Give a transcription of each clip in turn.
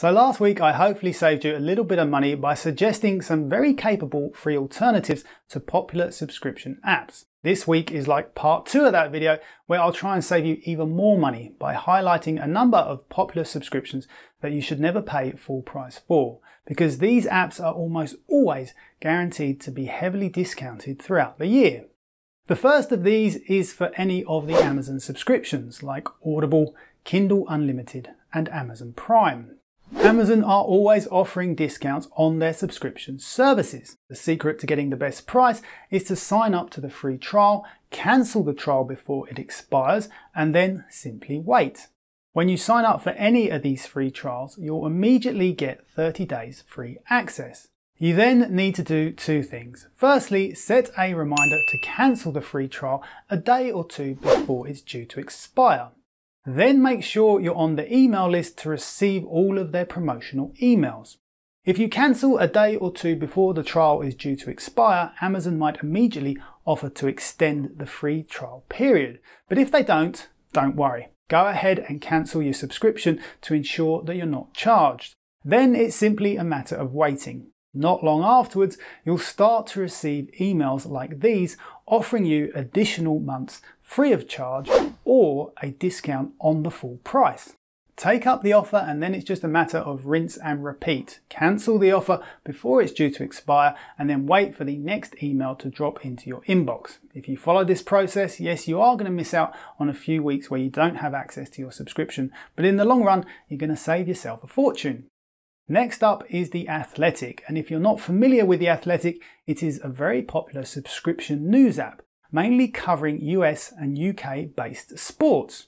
So last week I hopefully saved you a little bit of money by suggesting some very capable free alternatives to popular subscription apps. This week is like part two of that video where I'll try and save you even more money by highlighting a number of popular subscriptions that you should never pay full price for because these apps are almost always guaranteed to be heavily discounted throughout the year. The first of these is for any of the Amazon subscriptions like Audible, Kindle Unlimited and Amazon Prime. Amazon are always offering discounts on their subscription services. The secret to getting the best price is to sign up to the free trial, cancel the trial before it expires, and then simply wait. When you sign up for any of these free trials, you'll immediately get 30 days free access. You then need to do two things. Firstly, set a reminder to cancel the free trial a day or two before it's due to expire. Then make sure you're on the email list to receive all of their promotional emails. If you cancel a day or two before the trial is due to expire, Amazon might immediately offer to extend the free trial period. But if they don't, don't worry. Go ahead and cancel your subscription to ensure that you're not charged. Then it's simply a matter of waiting. Not long afterwards, you'll start to receive emails like these offering you additional months free of charge or a discount on the full price. Take up the offer and then it's just a matter of rinse and repeat. Cancel the offer before it's due to expire and then wait for the next email to drop into your inbox. If you follow this process, yes, you are going to miss out on a few weeks where you don't have access to your subscription, but in the long run, you're going to save yourself a fortune. Next up is The Athletic, and if you're not familiar with The Athletic, it is a very popular subscription news app, mainly covering US and UK based sports.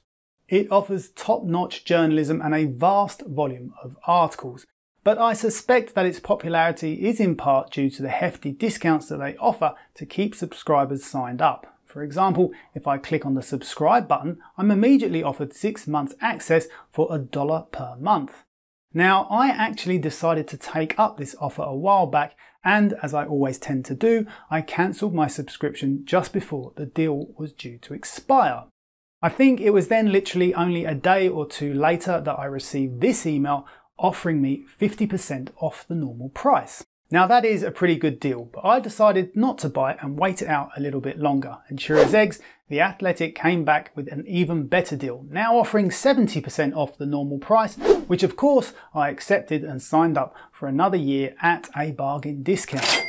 It offers top notch journalism and a vast volume of articles, but I suspect that its popularity is in part due to the hefty discounts that they offer to keep subscribers signed up. For example, if I click on the subscribe button, I'm immediately offered six months access for a dollar per month. Now, I actually decided to take up this offer a while back, and as I always tend to do, I cancelled my subscription just before the deal was due to expire. I think it was then literally only a day or two later that I received this email offering me 50% off the normal price. Now that is a pretty good deal, but I decided not to buy it and wait it out a little bit longer. And sure as eggs, the Athletic came back with an even better deal, now offering 70% off the normal price, which of course I accepted and signed up for another year at a bargain discount.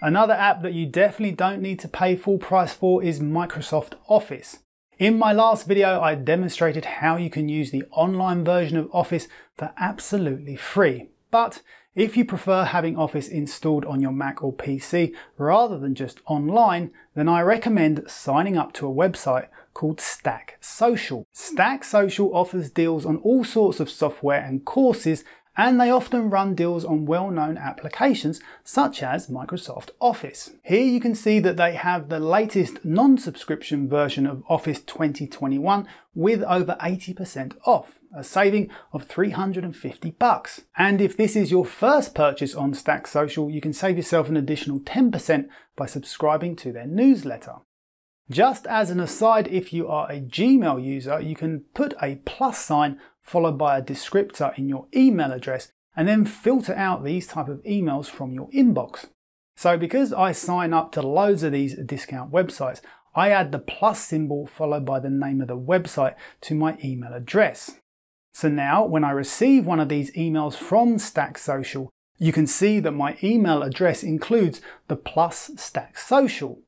Another app that you definitely don't need to pay full price for is Microsoft Office. In my last video, I demonstrated how you can use the online version of Office for absolutely free. But if you prefer having Office installed on your Mac or PC rather than just online, then I recommend signing up to a website called Stack Social. Stack Social offers deals on all sorts of software and courses and they often run deals on well-known applications such as Microsoft Office. Here you can see that they have the latest non-subscription version of Office 2021 with over 80% off a saving of 350 bucks. And if this is your first purchase on Stack Social, you can save yourself an additional 10% by subscribing to their newsletter. Just as an aside, if you are a Gmail user, you can put a plus sign followed by a descriptor in your email address and then filter out these type of emails from your inbox. So because I sign up to loads of these discount websites, I add the plus symbol followed by the name of the website to my email address. So now when I receive one of these emails from Stack Social, you can see that my email address includes the plus Stack Social.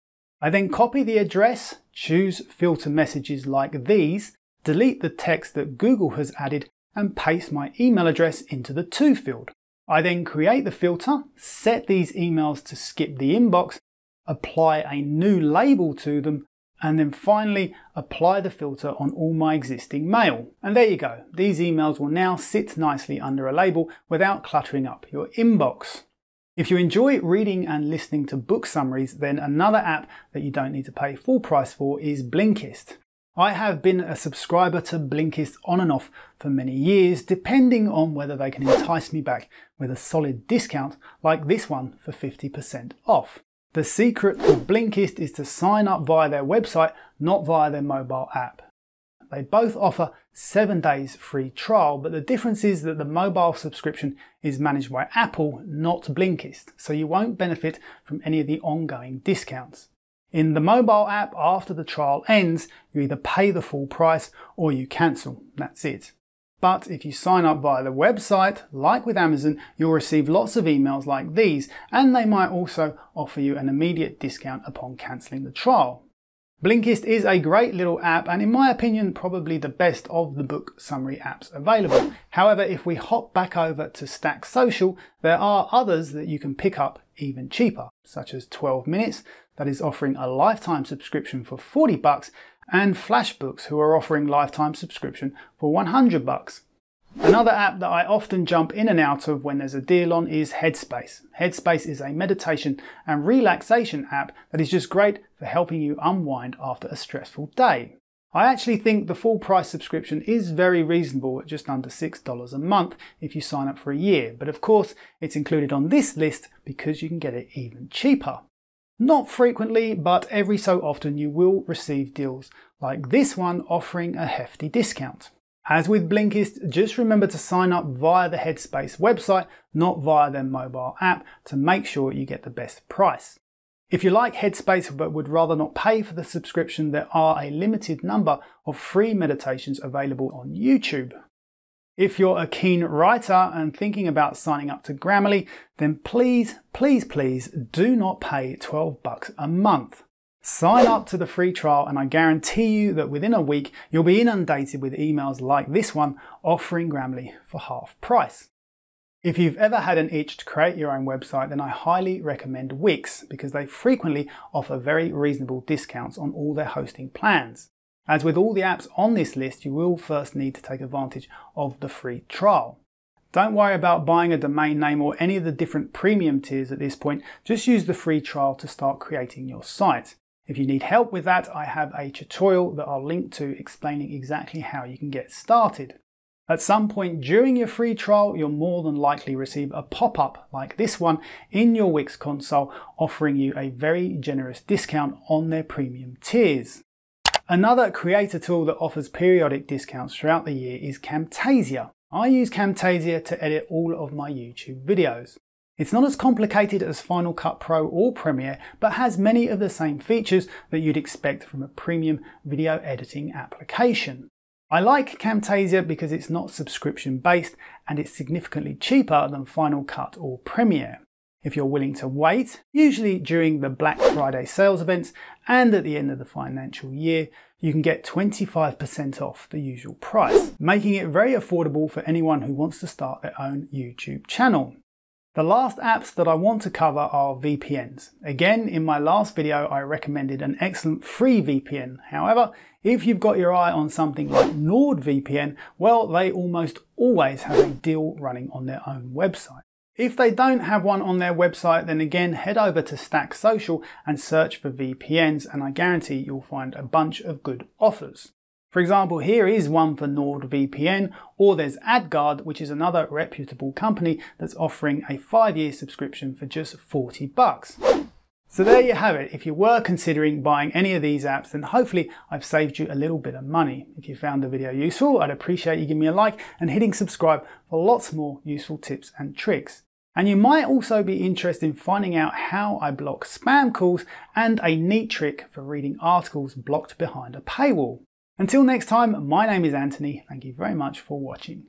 I then copy the address, choose filter messages like these, delete the text that Google has added and paste my email address into the to field. I then create the filter, set these emails to skip the inbox, apply a new label to them and then finally apply the filter on all my existing mail. And there you go. These emails will now sit nicely under a label without cluttering up your inbox. If you enjoy reading and listening to book summaries, then another app that you don't need to pay full price for is Blinkist. I have been a subscriber to Blinkist on and off for many years, depending on whether they can entice me back with a solid discount like this one for 50% off. The secret of Blinkist is to sign up via their website, not via their mobile app. They both offer seven days free trial, but the difference is that the mobile subscription is managed by Apple, not Blinkist, so you won't benefit from any of the ongoing discounts. In the mobile app, after the trial ends, you either pay the full price or you cancel. That's it. But if you sign up via the website, like with Amazon, you'll receive lots of emails like these, and they might also offer you an immediate discount upon cancelling the trial. Blinkist is a great little app and in my opinion probably the best of the book summary apps available. However, if we hop back over to Stack Social, there are others that you can pick up even cheaper, such as 12 Minutes that is offering a lifetime subscription for 40 bucks and Flashbooks who are offering lifetime subscription for 100 bucks. Another app that I often jump in and out of when there's a deal on is Headspace. Headspace is a meditation and relaxation app that is just great for helping you unwind after a stressful day. I actually think the full price subscription is very reasonable at just under $6 a month if you sign up for a year, but of course it's included on this list because you can get it even cheaper. Not frequently, but every so often you will receive deals like this one offering a hefty discount. As with Blinkist, just remember to sign up via the Headspace website, not via their mobile app, to make sure you get the best price. If you like Headspace but would rather not pay for the subscription, there are a limited number of free meditations available on YouTube. If you're a keen writer and thinking about signing up to Grammarly, then please, please, please do not pay 12 bucks a month. Sign up to the free trial and I guarantee you that within a week you'll be inundated with emails like this one offering Grammarly for half price. If you've ever had an itch to create your own website, then I highly recommend Wix because they frequently offer very reasonable discounts on all their hosting plans. As with all the apps on this list, you will first need to take advantage of the free trial. Don't worry about buying a domain name or any of the different premium tiers at this point, just use the free trial to start creating your site. If you need help with that, I have a tutorial that I'll link to explaining exactly how you can get started. At some point during your free trial, you'll more than likely receive a pop-up like this one in your Wix console offering you a very generous discount on their premium tiers. Another creator tool that offers periodic discounts throughout the year is Camtasia. I use Camtasia to edit all of my YouTube videos. It's not as complicated as Final Cut Pro or Premiere, but has many of the same features that you'd expect from a premium video editing application. I like Camtasia because it's not subscription based and it's significantly cheaper than Final Cut or Premiere. If you're willing to wait, usually during the Black Friday sales events and at the end of the financial year, you can get 25% off the usual price, making it very affordable for anyone who wants to start their own YouTube channel. The last apps that I want to cover are VPNs. Again, in my last video, I recommended an excellent free VPN. However, if you've got your eye on something like NordVPN, well, they almost always have a deal running on their own website. If they don't have one on their website, then again, head over to Stack Social and search for VPNs, and I guarantee you'll find a bunch of good offers. For example, here is one for NordVPN, or there's AdGuard, which is another reputable company that's offering a five-year subscription for just 40 bucks. So there you have it. If you were considering buying any of these apps, then hopefully I've saved you a little bit of money. If you found the video useful, I'd appreciate you giving me a like and hitting subscribe for lots more useful tips and tricks. And you might also be interested in finding out how I block spam calls and a neat trick for reading articles blocked behind a paywall. Until next time, my name is Anthony. Thank you very much for watching.